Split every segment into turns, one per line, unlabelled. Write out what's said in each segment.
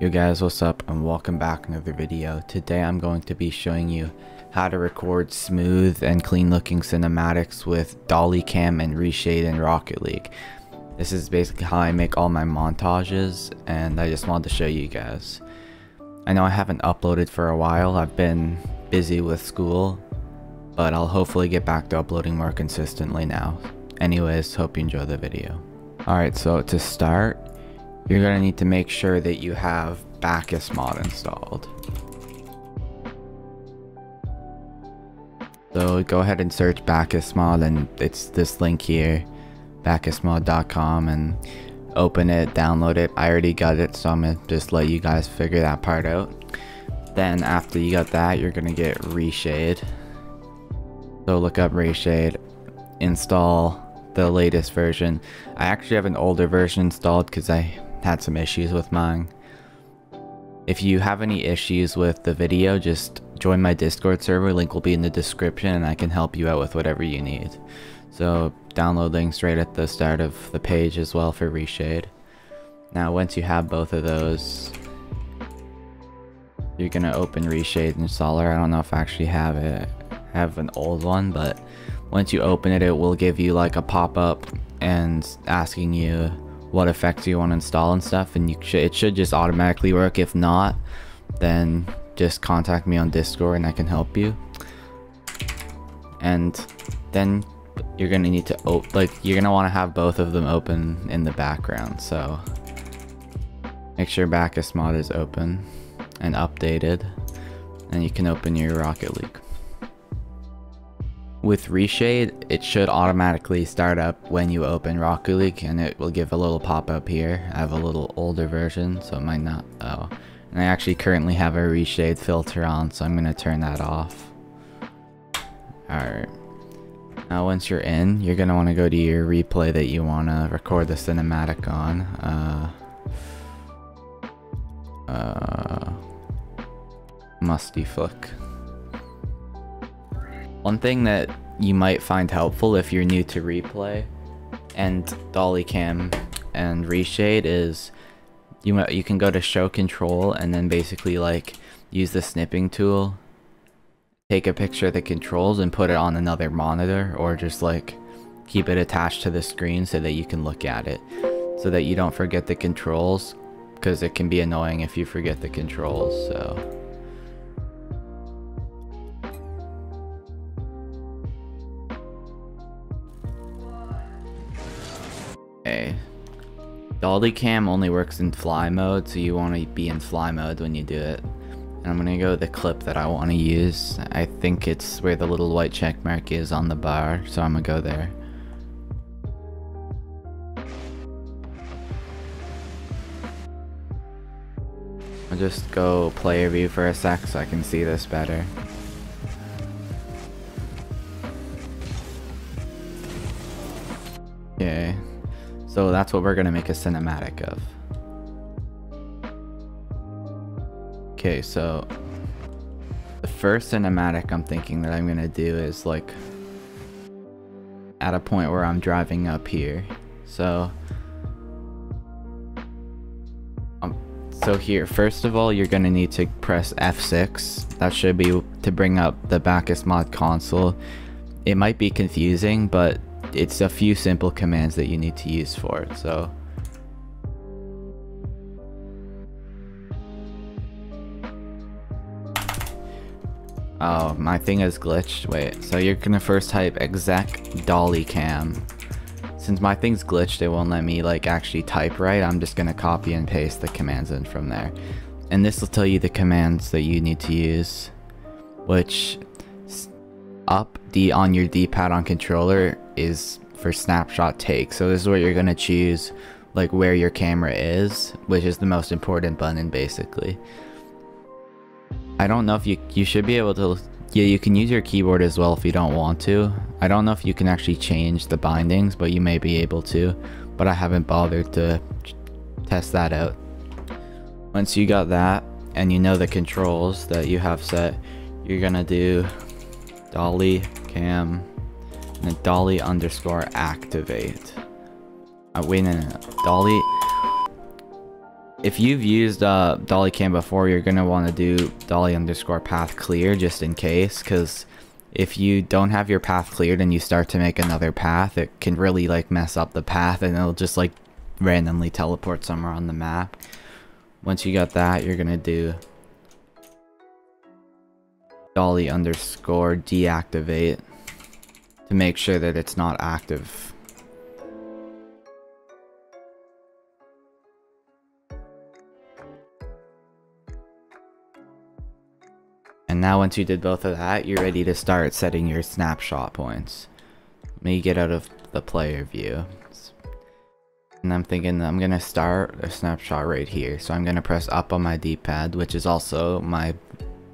Yo guys, what's up and welcome back another video. Today I'm going to be showing you how to record smooth and clean looking cinematics with Dolly Cam and Reshade in Rocket League. This is basically how I make all my montages and I just wanted to show you guys. I know I haven't uploaded for a while, I've been busy with school, but I'll hopefully get back to uploading more consistently now. Anyways, hope you enjoy the video. Alright, so to start, you're to need to make sure that you have Bakkesmod installed. So go ahead and search Bakkesmod and it's this link here, bakkesmod.com and open it, download it. I already got it so I'm to just let you guys figure that part out. Then after you got that, you're to get Reshade. So look up Reshade, install the latest version. I actually have an older version installed because I had some issues with mine. If you have any issues with the video, just join my Discord server, link will be in the description and I can help you out with whatever you need. So download links right at the start of the page as well for Reshade. Now once you have both of those, you're gonna open Reshade installer. I don't know if I actually have it. I have an old one, but once you open it, it will give you like a pop-up and asking you what effects you want to install and stuff and you it should just automatically work. If not then just contact me on discord and i can help you. And then you're gonna need to like you're gonna want to have both of them open in the background so make sure Bakkesmod is open and updated and you can open your rocket league with Reshade, it should automatically start up when you open Rocket League and it will give a little pop-up here. I have a little older version, so it might not... Oh. And I actually currently have a Reshade filter on, so I'm going to turn that off. Alright. Now once you're in, you're going to want to go to your replay that you want to record the cinematic on. Uh, uh, musty flick. One thing that you might find helpful if you're new to replay. And dolly cam and reshade is you might, you can go to show control and then basically like use the snipping tool. Take a picture of the controls and put it on another monitor or just like keep it attached to the screen so that you can look at it. So that you don't forget the controls because it can be annoying if you forget the controls so Okay. Dolly cam only works in fly mode, so you want to be in fly mode when you do it. And I'm gonna go the clip that I want to use. I think it's where the little white check mark is on the bar, so I'm gonna go there. I'll just go player view for a sec so I can see this better. So that's what we're going to make a cinematic of. Okay, so the first cinematic I'm thinking that I'm going to do is like at a point where I'm driving up here. So um, so here, first of all, you're going to need to press F6. That should be to bring up the Bakkesmod console. It might be confusing, but it's a few simple commands that you need to use for it. So Oh, my thing is glitched. Wait, so you're gonna first type exec dolly cam. Since my thing's glitched, it won't let me like actually type right. I'm just gonna copy and paste the commands in from there. And this will tell you the commands that you need to use, which up D on your D-pad on controller is for snapshot take. So this is where you're gonna choose like where your camera is, which is the most important button basically. I don't know if you you should be able to yeah, you can use your keyboard as well if you don't want to. I don't know if you can actually change the bindings, but you may be able to, but I haven't bothered to test that out. Once you got that and you know the controls that you have set, you're gonna do dolly cam and dolly underscore activate. Uh, wait no, no dolly if you've used uh, dolly cam before, you're gonna want to do dolly underscore path clear just in case, because if you don't have your path cleared and you start to make another path, it can really like mess up the path and it'll just like randomly teleport somewhere on the map. Once you got that, you're gonna do dolly underscore deactivate to make sure that it's not active. And now once you did both of that, you're ready to start setting your snapshot points. Let me get out of the player view. And I'm thinking I'm going to start a snapshot right here. So I'm going to press up on my D-pad, which is also my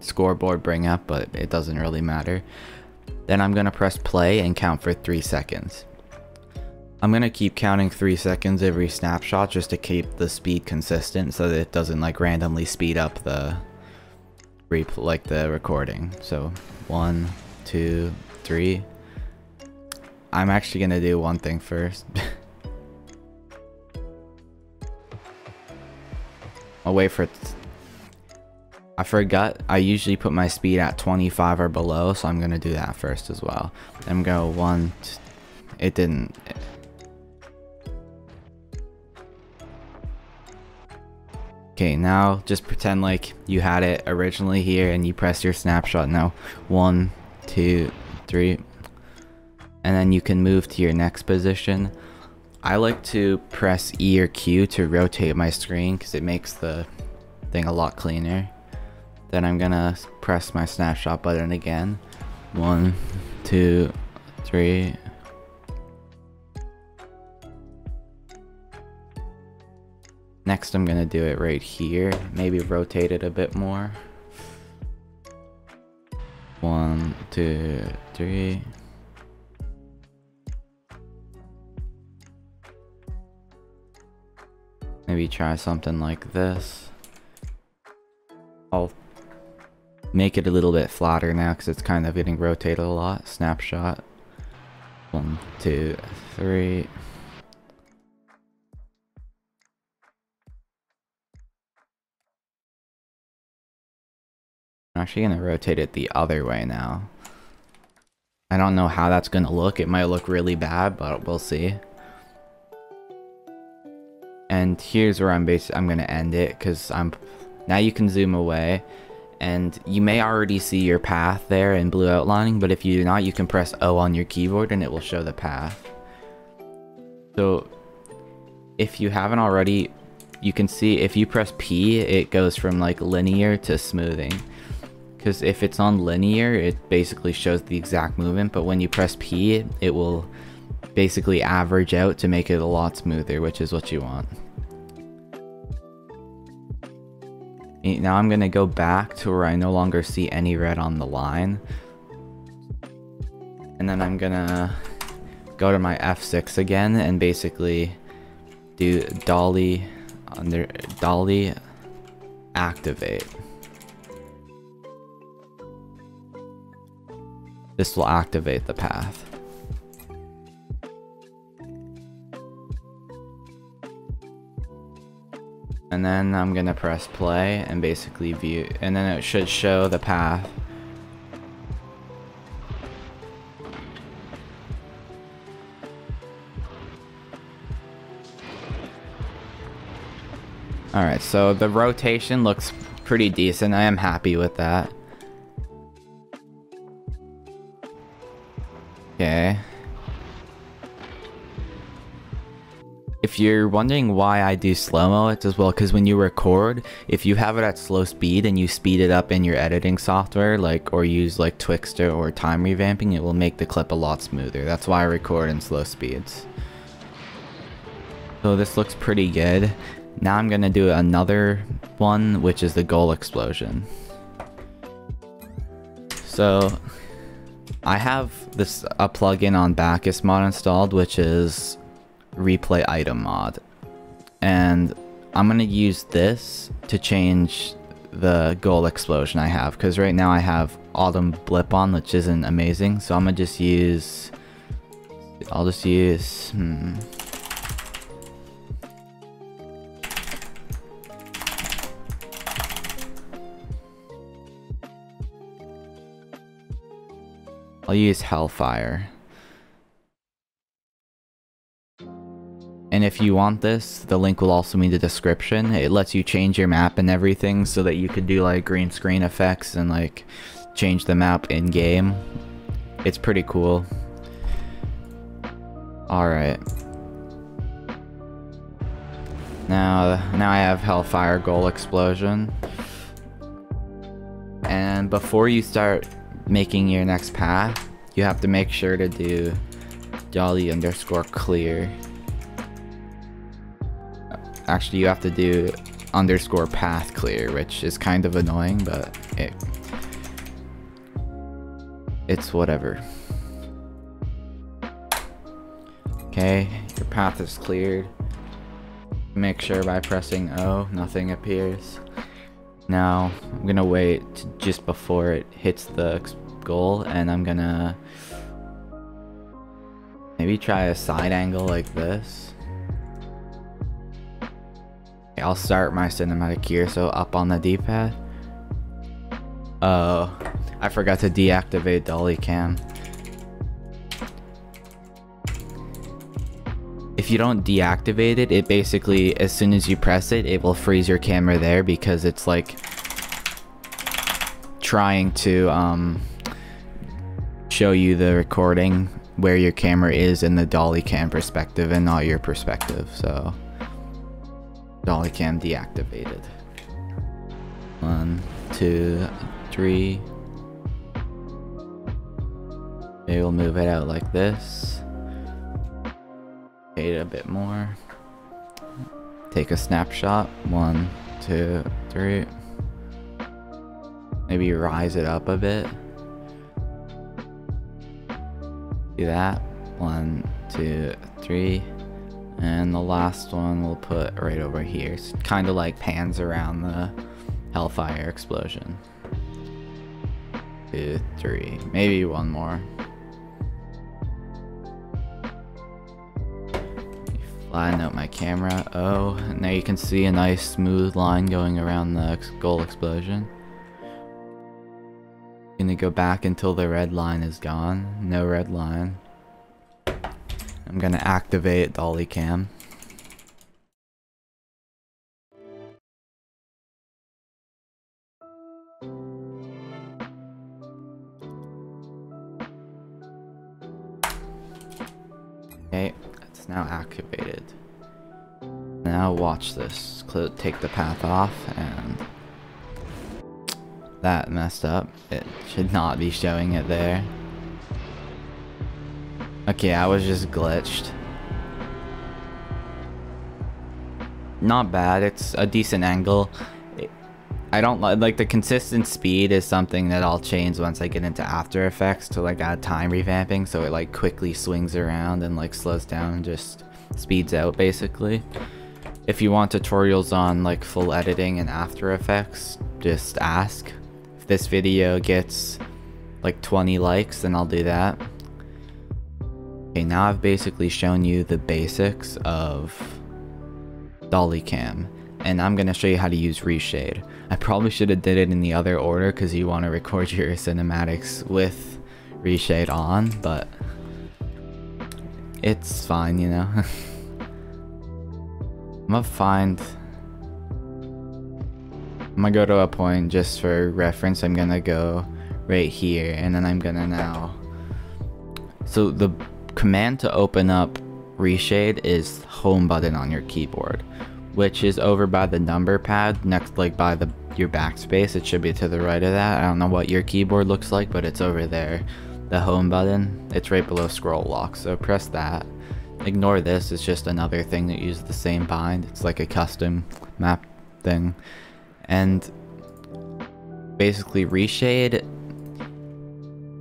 scoreboard bring up, but it doesn't really matter. Then I'm going to press play and count for 3 seconds. I'm going to keep counting 3 seconds every snapshot just to keep the speed consistent so that it doesn't like randomly speed up the like the recording. So one, two, three. I'm actually going to do one thing first. I'll wait for. I forgot. I usually put my speed at 25 or below, so I'm gonna do that first as well. I'm gonna go one. It didn't. Okay, now just pretend like you had it originally here and you press your snapshot now. One, two, three. And then you can move to your next position. I like to press E or Q to rotate my screen because it makes the thing a lot cleaner. Then I'm gonna press my snapshot button again. One, two, three. Next I'm gonna do it right here. Maybe rotate it a bit more. One, two, three. Maybe try something like this. I'll make it a little bit flatter now because it's kind of getting rotated a lot. Snapshot. One, two, three. I'm actually going to rotate it the other way now. I don't know how that's going to look. It might look really bad, but we'll see. And here's where I'm basically I'm gonna end it because I'm now you can zoom away and you may already see your path there in blue outlining but if you do not you can press O on your keyboard and it will show the path. So if you haven't already you can see if you press P it goes from like linear to smoothing because if it's on linear it basically shows the exact movement but when you press P it will basically average out to make it a lot smoother, which is what you want. Now I'm going to go back to where I no longer see any red on the line. And then I'm going to go to my F6 again and basically do dolly under dolly activate. This will activate the path. And then I'm gonna press play and basically view, and then it should show the path. Alright, so the rotation looks pretty decent. I am happy with that. You're wondering why I do slow-mo, it's as well because when you record, if you have it at slow speed and you speed it up in your editing software, like or use like Twixtor or time remapping, it will make the clip a lot smoother. That's why I record in slow speeds. So this looks pretty good. Now I'm going to do another one, which is the goal explosion. So I have this a plugin on Bakkesmod installed, which is replay item mod. And I'm going to use this to change the goal explosion I have because right now I have Autumn Blip on which isn't amazing so I'm gonna just use I'll just use hmm. I'll use Hellfire And if you want this, the link will also be in the description. It lets you change your map and everything so that you can do like green screen effects and like change the map in game. It's pretty cool. Alright. Now, now I have Hellfire Goal Explosion. And before you start making your next path, you have to make sure to do dolly underscore clear. Actually, you have to do underscore path clear, which is kind of annoying, but it, it's whatever. Okay, your path is cleared. Make sure by pressing O, nothing appears. Now, I'm gonna wait just before it hits the goal, and I'm gonna maybe try a side angle like this. I'll start my cinematic here, so up on the D-pad. Oh, I forgot to deactivate dolly cam. If you don't deactivate it, it basically, as soon as you press it, it will freeze your camera there because it's like trying to um, show you the recording where your camera is in the dolly cam perspective and not your perspective, so dolly cam deactivated. One, two, three. Maybe we'll move it out like this. A bit more. Take a snapshot. One, two, three. Maybe rise it up a bit. Do that. One, two, three. And the last one we'll put right over here. It's kind of like pans around the Hellfire explosion. Two, three, maybe one more. Flatten out my camera. Oh, and now you can see a nice smooth line going around the goal explosion. Gonna go back until the red line is gone. No red line. I'm gonna activate dolly cam. Okay, it's now activated. Now watch this. Take the path off and that messed up. It should not be showing it there. Okay, I was just glitched. Not bad, it's a decent angle. I don't like, like the consistent speed is something that I'll change once I get into After Effects to like add time remapping so it like quickly swings around and like slows down and just speeds out basically. If you want tutorials on like full editing and After Effects, just ask. If this video gets like 20 likes, then I'll do that. Okay, now I've basically shown you the basics of dolly cam and I'm gonna show you how to use reshade. I probably should have did it in the other order because you want to record your cinematics with reshade on, but it's fine, you know. I'm gonna find I'm gonna go to a point just for reference. I'm gonna go right here and then I'm gonna now so the command to open up reshade is home button on your keyboard which is over by the number pad next like by the your backspace. It should be to the right of that. I don't know what your keyboard looks like but it's over there. The home button it's right below scroll lock so press that. Ignore this it's just another thing that uses the same bind. It's like a custom map thing. And basically reshade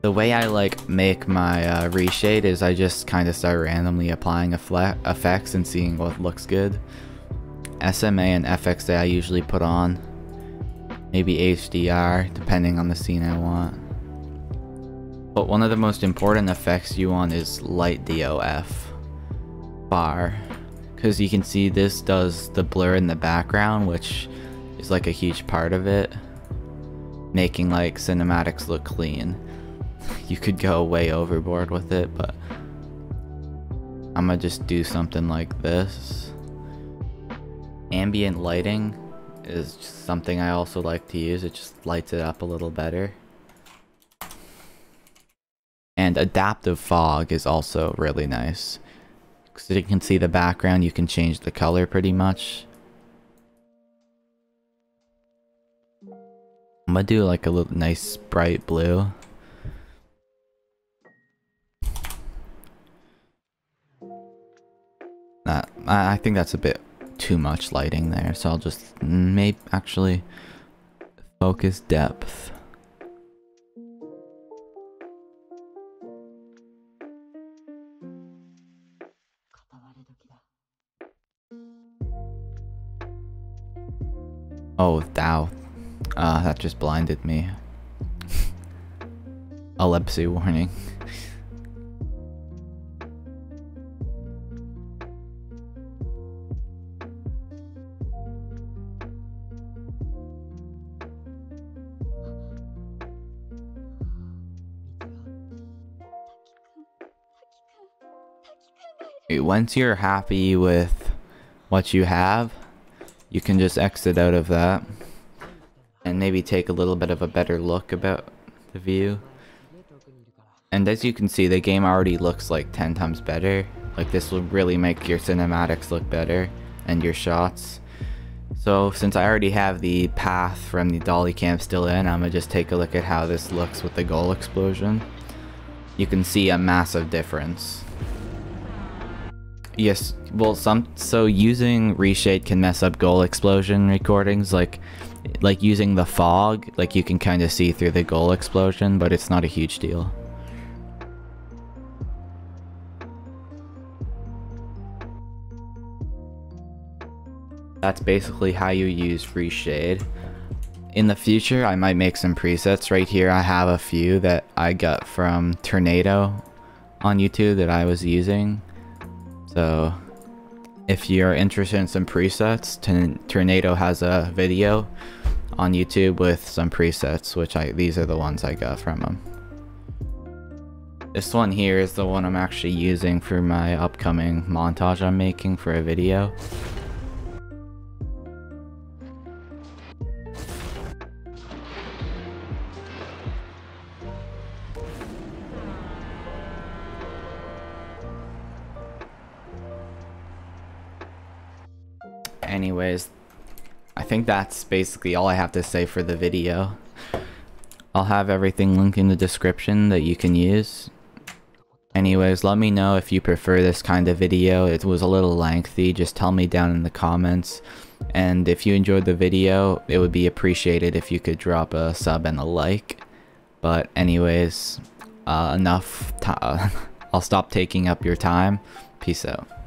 the way I like make my uh, reshade is I just kind of start randomly applying effects and seeing what looks good. SMA and FXA I usually put on. Maybe HDR, depending on the scene I want. But one of the most important effects you want is light DOF bar. Because you can see this does the blur in the background, which is like a huge part of it. Making like cinematics look clean. You could go way overboard with it, but I'm gonna just do something like this. Ambient lighting is something I also like to use. It just lights it up a little better. And adaptive fog is also really nice. So you can see the background, you can change the color pretty much. I'm gonna do like a little nice bright blue. That I think that's a bit too much lighting there, so I'll just maybe actually focus depth. Oh, thou. Uh, that just blinded me. Epilepsy warning. Once you're happy with what you have, you can just exit out of that and maybe take a little bit of a better look about the view. And as you can see, the game already looks like 10 times better. Like this will really make your cinematics look better and your shots. So since I already have the path from the dolly cam still in, I'm gonna just take a look at how this looks with the goal explosion. You can see a massive difference. Yes, well, some so using reshade can mess up goal explosion recordings, like like using the fog, like you can kind of see through the goal explosion, but it's not a huge deal. That's basically how you use reshade. In the future, I might make some presets. Right here, I have a few that I got from Tornado on YouTube that I was using. So if you're interested in some presets, Tornado has a video on YouTube with some presets, which I these are the ones I got from him. This one here is the one I'm actually using for my upcoming montage I'm making for a video. Anyways, I think that's basically all I have to say for the video. I'll have everything linked in the description that you can use. Anyways, let me know if you prefer this kind of video. It was a little lengthy, just tell me down in the comments. And if you enjoyed the video, it would be appreciated if you could drop a sub and a like. But anyways, uh, enough. I'll stop taking up your time. Peace out.